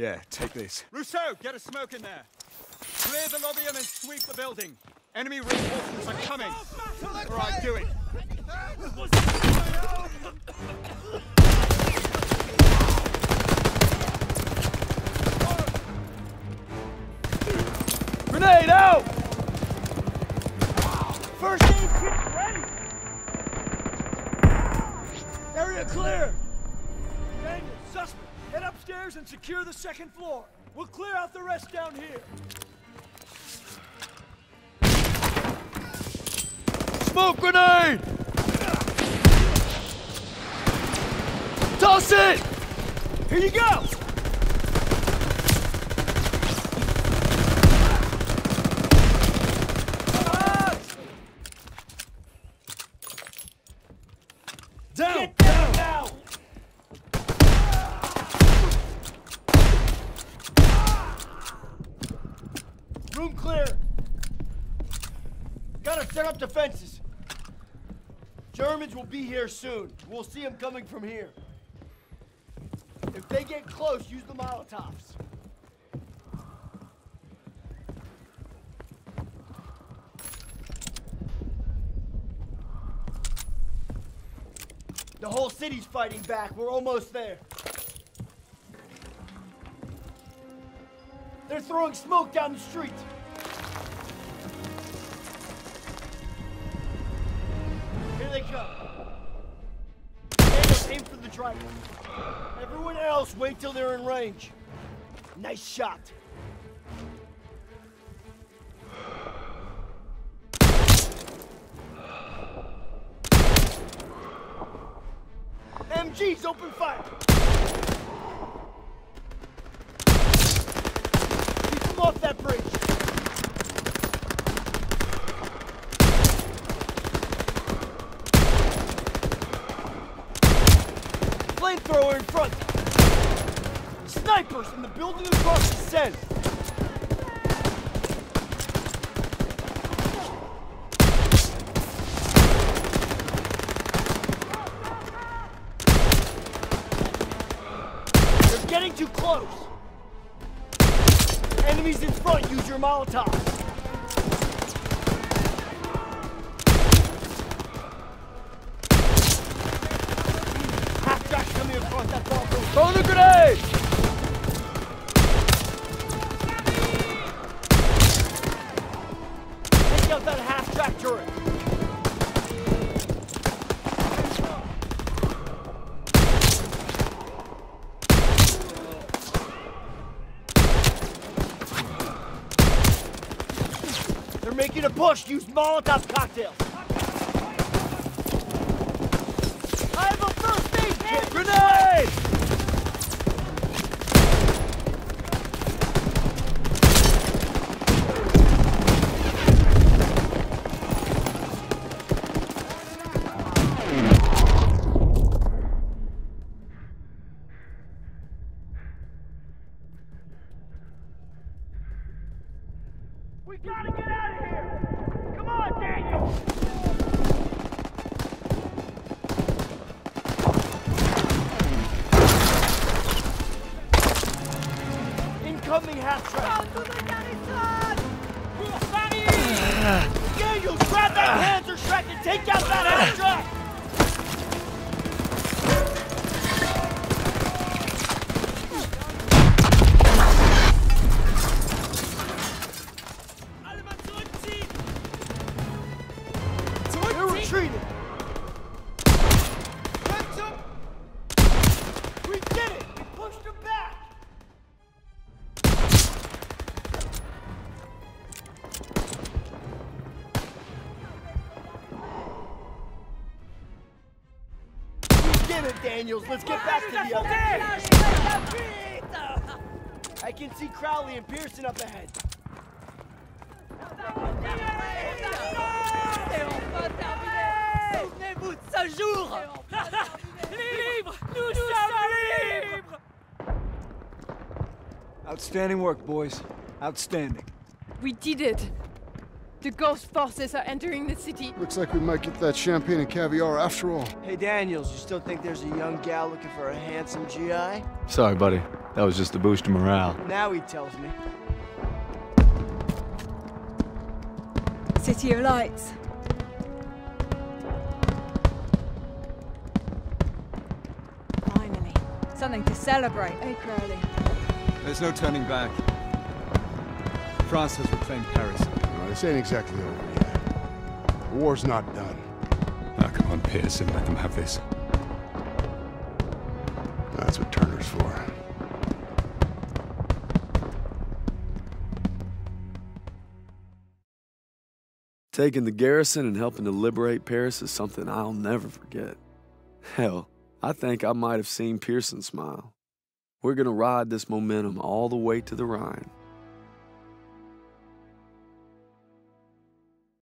Yeah, take this. Rousseau, get a smoke in there. Clear the lobby and then sweep the building. Enemy reinforcements are coming. All right, do it. Grenade out! First aid kit ready! Area clear! Daniel, suspect, head upstairs and secure the second floor. We'll clear out the rest down here. Smoke grenade! Toss it! Here you go! Down! Get down now! Room clear. Gotta set up defenses. Germans will be here soon. We'll see them coming from here. If they get close, use the Molotovs. The whole city's fighting back. We're almost there. They're throwing smoke down the street. Aim for the driver. Everyone else, wait till they're in range. Nice shot. MGs, open fire! Keep them off that bridge! Flamethrower in front! Snipers in the building across the Seine! They're getting too close! Enemies in front, use your Molotov! Throw the grenade! Out that half-track turret! They're making a push! Use Molotov cocktails! I have a first aid kit! Grenade! We gotta get out of here! Come on, Daniel! Incoming half-track! Daniel, grab that Panzerschreck and take out that half-track! We did it, Daniels! Let's get back to the others! I can see Crowley and Pierson up ahead. Souvenez-vous de ce jour Libre Nous nous sommes libres Outstanding work, boys. Outstanding. We did it! The ghost forces are entering the city. Looks like we might get that champagne and caviar after all. Hey, Daniels, you still think there's a young gal looking for a handsome GI? Sorry, buddy. That was just a boost of morale. Now he tells me. City of Lights. Finally. Something to celebrate. Hey, Crowley. There's no turning back. France has reclaimed Paris. No, this ain't exactly over yet. The war's not done. Ah, come on, Pierson, let them have this. That's what Turner's for. Taking the garrison and helping to liberate Paris is something I'll never forget. Hell, I think I might have seen Pierson smile. We're going to ride this momentum all the way to the Rhine.